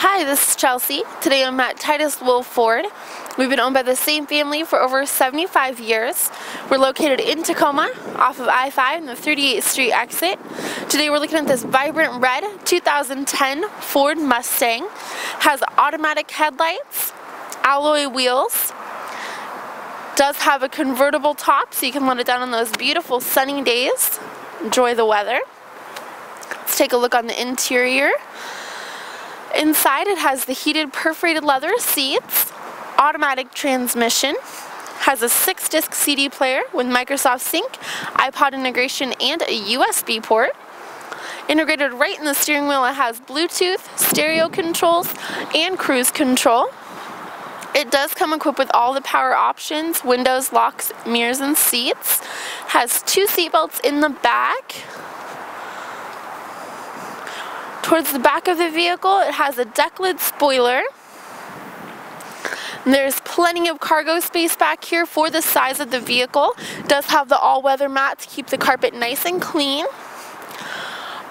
Hi, this is Chelsea. Today I'm at Titus Will Ford. We've been owned by the same family for over 75 years. We're located in Tacoma off of I-5 and the 38th Street exit. Today we're looking at this vibrant red 2010 Ford Mustang. Has automatic headlights, alloy wheels, does have a convertible top so you can let it down on those beautiful sunny days. Enjoy the weather. Let's take a look on the interior. Inside it has the heated perforated leather seats, automatic transmission, has a six disc CD player with Microsoft Sync, iPod integration, and a USB port. Integrated right in the steering wheel, it has Bluetooth, stereo controls, and cruise control. It does come equipped with all the power options, windows, locks, mirrors, and seats. Has two seat belts in the back. Towards the back of the vehicle, it has a deck lid spoiler. There's plenty of cargo space back here for the size of the vehicle. It does have the all-weather mat to keep the carpet nice and clean.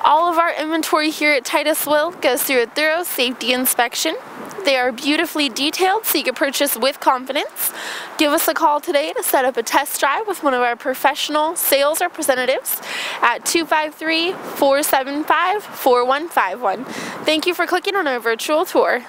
All of our inventory here at Titus Will goes through a thorough safety inspection. They are beautifully detailed so you can purchase with confidence. Give us a call today to set up a test drive with one of our professional sales representatives at 253-475-4151. Thank you for clicking on our virtual tour.